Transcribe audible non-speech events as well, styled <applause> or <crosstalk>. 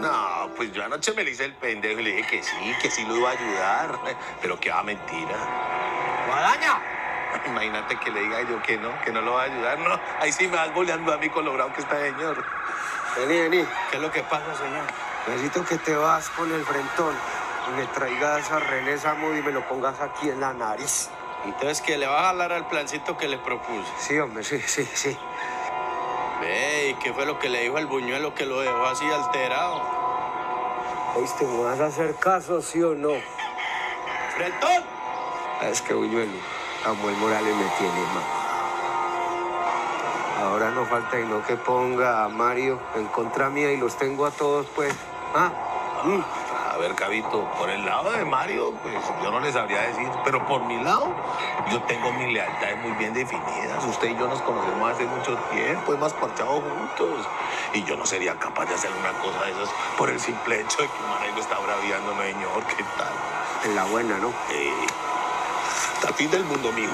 No, pues yo anoche me le hice el pendejo y le dije que sí, que sí lo iba a ayudar. Pero que va mentira. ¡Guadaña! <laughs> Imagínate que le diga yo que no, que no lo va a ayudar. No, ahí sí me vas boleando a mí con lo bravo que está, señor. Vení, vení. ¿Qué es lo que pasa, señor? Necesito que te vas con el frentón y me traigas a René Samud y me lo pongas aquí en la nariz. Entonces, que le va a jalar al plancito que le propuse. Sí, hombre, sí, sí, sí. Ve, ¿y qué fue lo que le dijo el buñuelo que lo dejó así alterado? ¿Oíste? ¿Me vas a hacer caso, sí o no? ¡Frentón! Ah, Es que Buñuelo, Samuel Morales me tiene mal. Ahora no falta no que ponga a Mario en contra mía y los tengo a todos, pues. Ah, mm. A ver, Cabito, por el lado de Mario, pues yo no le sabría decir, pero por mi lado, yo tengo mis lealtades muy bien definidas. Usted y yo nos conocemos hace mucho tiempo, hemos parchado juntos. Y yo no sería capaz de hacer una cosa de esas por el simple hecho de que lo está braviando, señor, ¿qué tal? en la buena, ¿no? Eh, del mundo, mijo.